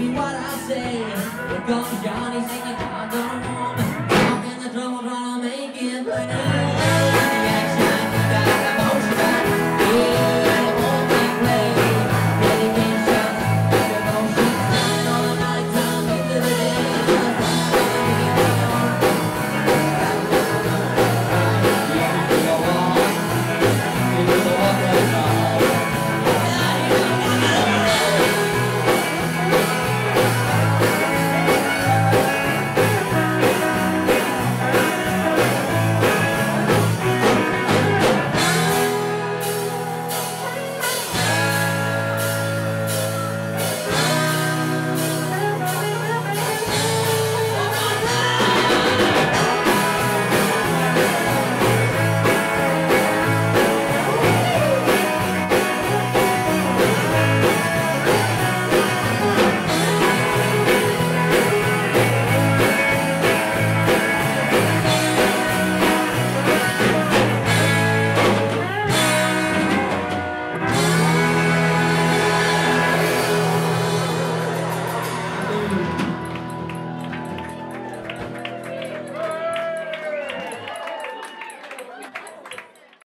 be what I say. Because Johnny's going Johnny, sing a condom woman. Talking the trouble, trying to make it plain.